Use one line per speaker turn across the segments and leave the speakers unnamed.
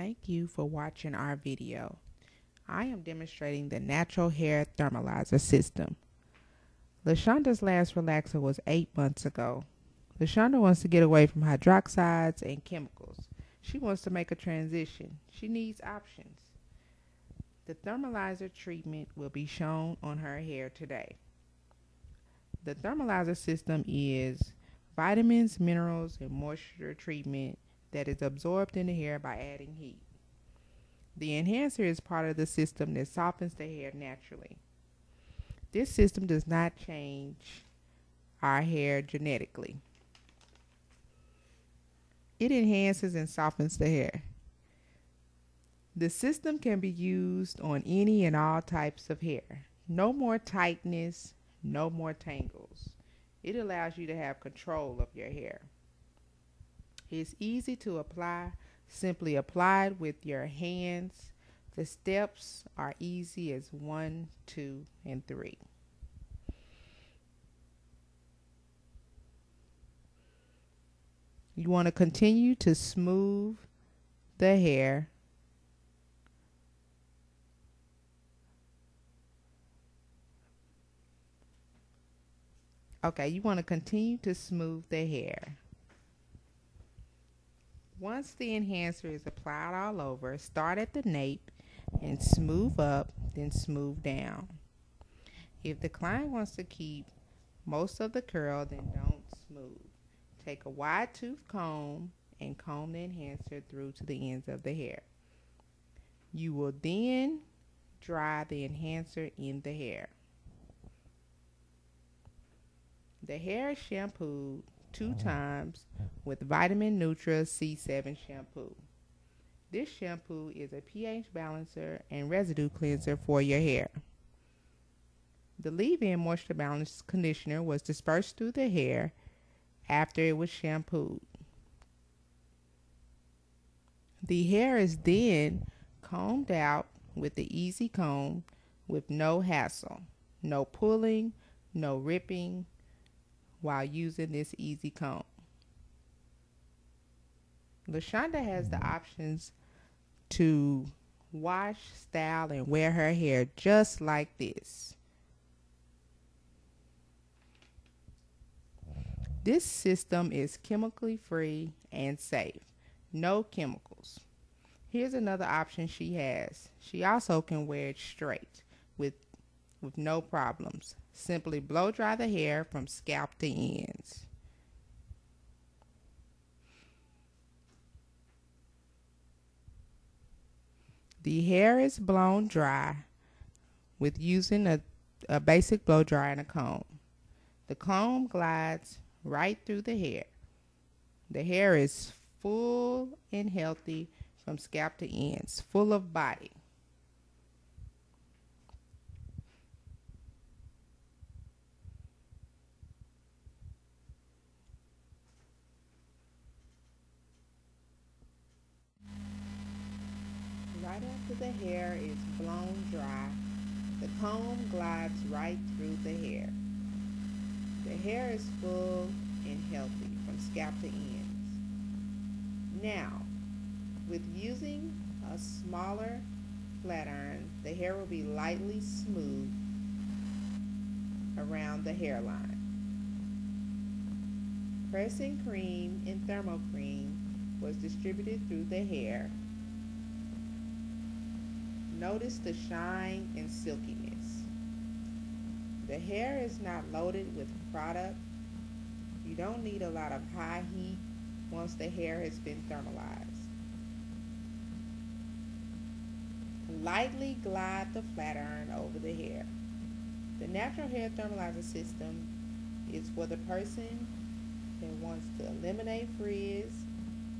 Thank you for watching our video. I am demonstrating the natural hair thermalizer system. LaShonda's last relaxer was eight months ago. LaShonda wants to get away from hydroxides and chemicals. She wants to make a transition. She needs options. The thermalizer treatment will be shown on her hair today. The thermalizer system is vitamins, minerals, and moisture treatment that is absorbed in the hair by adding heat. The enhancer is part of the system that softens the hair naturally. This system does not change our hair genetically. It enhances and softens the hair. The system can be used on any and all types of hair. No more tightness, no more tangles. It allows you to have control of your hair. It's easy to apply. Simply apply it with your hands. The steps are easy as one, two, and three. You want to continue to smooth the hair. Okay, you want to continue to smooth the hair. Once the enhancer is applied all over, start at the nape and smooth up, then smooth down. If the client wants to keep most of the curl, then don't smooth. Take a wide tooth comb and comb the enhancer through to the ends of the hair. You will then dry the enhancer in the hair. The hair is shampooed two times with Vitamin Nutra C7 shampoo. This shampoo is a pH balancer and residue cleanser for your hair. The leave-in moisture balance conditioner was dispersed through the hair after it was shampooed. The hair is then combed out with the easy comb with no hassle, no pulling, no ripping, while using this easy comb. LaShonda has the mm-hmm. options to wash, style, and wear her hair just like this. This system is chemically free and safe. No chemicals. Here's another option she has. She also can wear it straight with with no problems. Simply blow dry the hair from scalp to ends. The hair is blown dry with using a, a basic blow dryer and a comb. The comb glides right through the hair. The hair is full and healthy from scalp to ends, full of body. Right after the hair is blown dry, the comb glides right through the hair. The hair is full and healthy from scalp to ends. Now, with using a smaller flat iron, the hair will be lightly smooth around the hairline. Pressing cream and thermo cream was distributed through the hair Notice the shine and silkiness. The hair is not loaded with product. You don't need a lot of high heat once the hair has been thermalized. Lightly glide the flat iron over the hair. The natural hair thermalizer system is for the person that wants to eliminate frizz,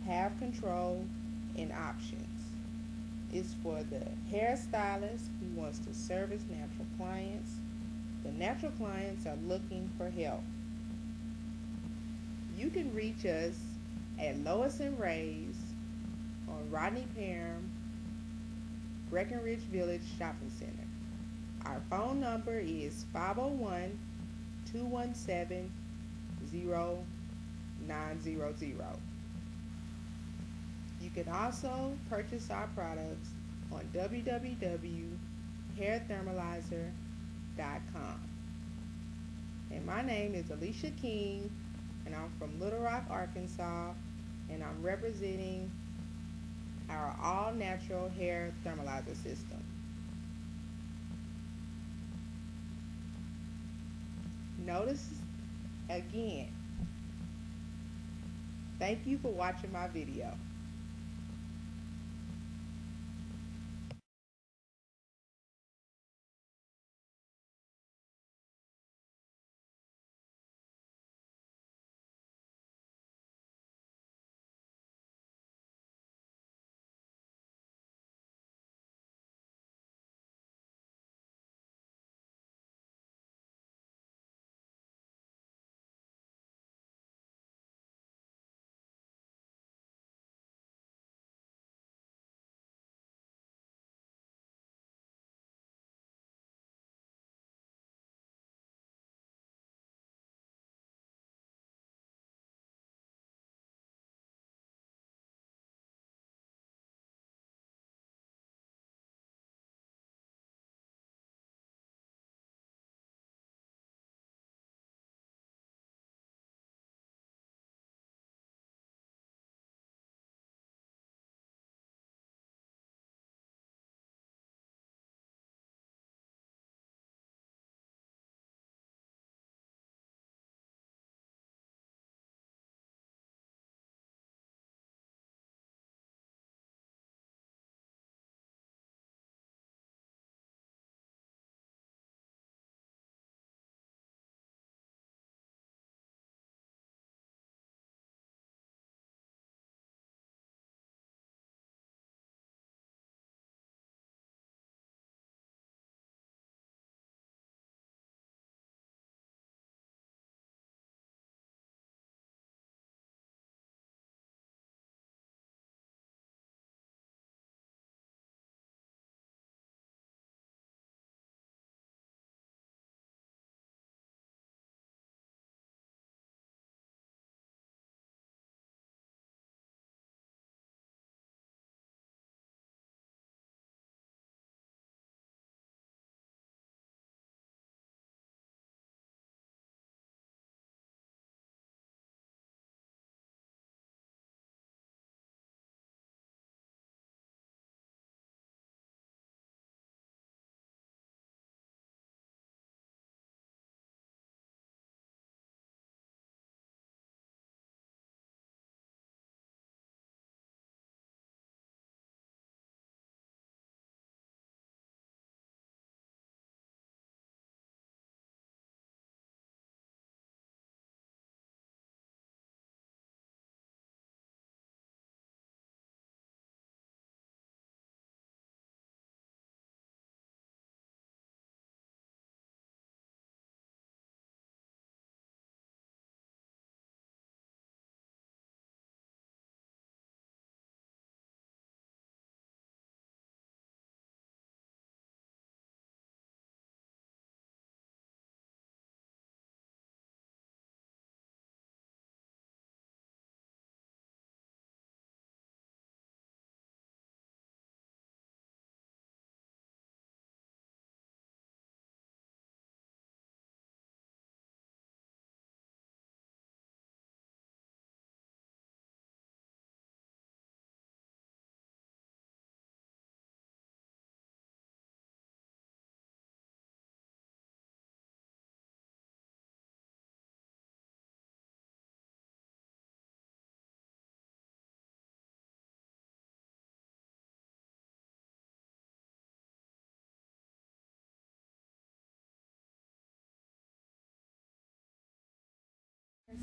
have control, and options is for the hairstylist who wants to service natural clients. The natural clients are looking for help. You can reach us at Lois and Ray's on Rodney Parham, Breckenridge Village Shopping Center. Our phone number is 501 217 0900. You can also purchase our products on www.hairthermalizer.com. And my name is Alisha King, and I'm from Little Rock, Arkansas, and I'm representing our all-natural hair thermalizer system. Notice again, thank you for watching my video.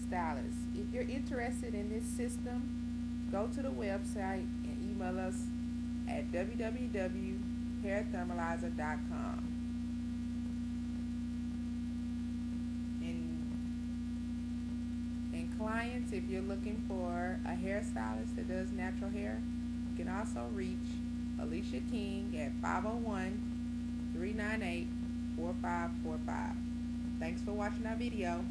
Stylist. If you're interested in this system, go to the website and email us at www.hairthermalizer.com. And, and clients, if you're looking for a hairstylist that does natural hair, you can also reach Alisha King at 501 398 4545. Thanks for watching our video.